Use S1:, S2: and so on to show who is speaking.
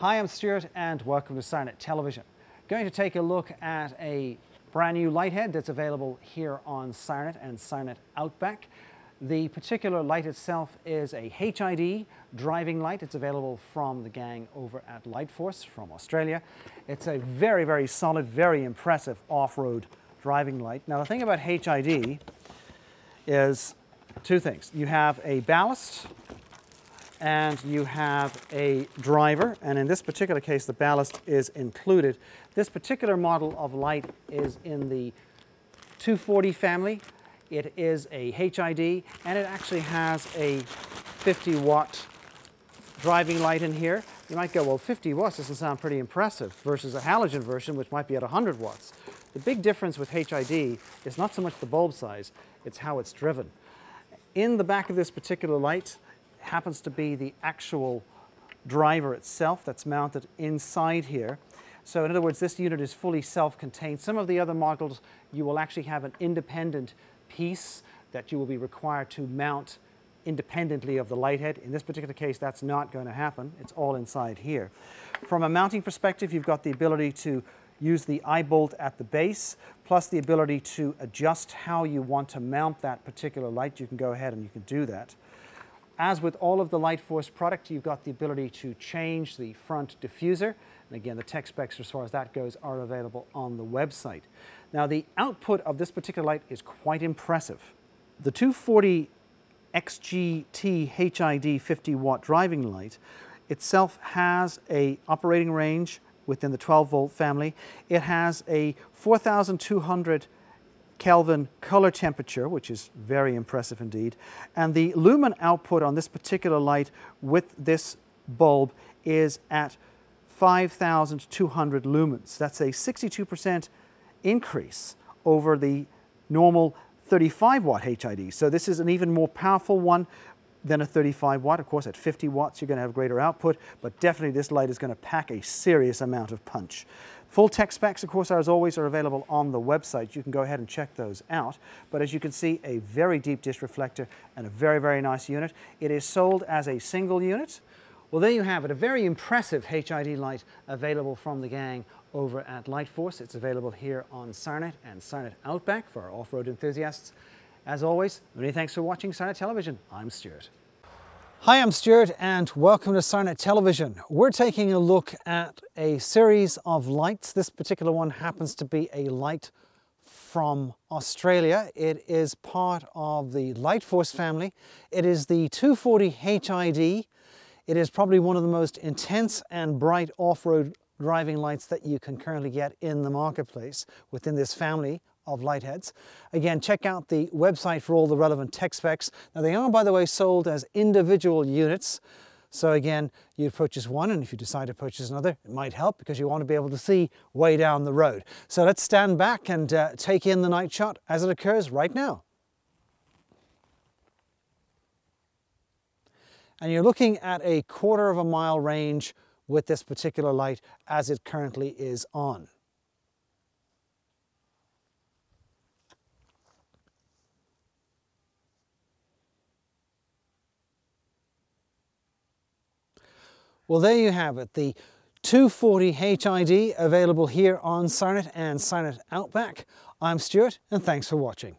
S1: Hi, I'm Stuart and welcome to SirenNet Television. Going to take a look at a brand new light head that's available here on SirenNet and SirenNet Outback. The particular light itself is a HID driving light. It's available from the gang over at Lightforce from Australia. It's a very, very solid, very impressive off-road driving light. Now the thing about HID is two things. You have a ballast and you have a driver, and in this particular case, the ballast is included. This particular model of light is in the 240 family. It is a HID, and it actually has a 50 watt driving light in here. You might go, well, 50 watts doesn't sound pretty impressive versus a halogen version, which might be at 100 watts. The big difference with HID is not so much the bulb size, it's how it's driven. In the back of this particular light, happens to be the actual driver itself that's mounted inside here. So in other words, this unit is fully self-contained. Some of the other models, you will actually have an independent piece that you will be required to mount independently of the light head. In this particular case, that's not going to happen. It's all inside here. From a mounting perspective, you've got the ability to use the eye bolt at the base, plus the ability to adjust how you want to mount that particular light. You can go ahead and you can do that. As with all of the Lightforce product, you've got the ability to change the front diffuser. And again, the tech specs as far as that goes are available on the website. Now, the output of this particular light is quite impressive. The 240 XGT HID 50 watt driving light itself has a operating range within the 12 volt family. It has a 4,200 Kelvin color temperature, which is very impressive indeed. And the lumen output on this particular light with this bulb is at 5,200 lumens. That's a 62% increase over the normal 35 watt HID. So this is an even more powerful one than a 35 watt. Of course, at 50 watts, you're going to have greater output, but definitely this light is going to pack a serious amount of punch. Full tech specs, of course, are, as always, are available on the website. You can go ahead and check those out. But as you can see, a very deep dish reflector and a very, very nice unit. It is sold as a single unit. Well, there you have it, a very impressive HID light available from the gang over at Lightforce. It's available here on SirenNet and SirenNet Outback for our off-road enthusiasts. As always, many thanks for watching SirenNet Television. I'm Stuart. Hi, I'm Stuart and welcome to SirenNet Television. We're taking a look at a series of lights. This particular one happens to be a light from Australia. It is part of the Lightforce family. It is the 240 HID. It is probably one of the most intense and bright off-road driving lights that you can currently get in the marketplace within this family of lightheads. Again, check out the website for all the relevant tech specs. Now they are, by the way, sold as individual units. So again, you purchase one and if you decide to purchase another, it might help because you want to be able to see way down the road. So let's stand back and uh, take in the night shot as it occurs right now. And you're looking at a quarter of a mile range with this particular light as it currently is on. Well, there you have it, the 240 HID available here on SirenNet and SirenNet Outback. I'm Stuart, and thanks for watching.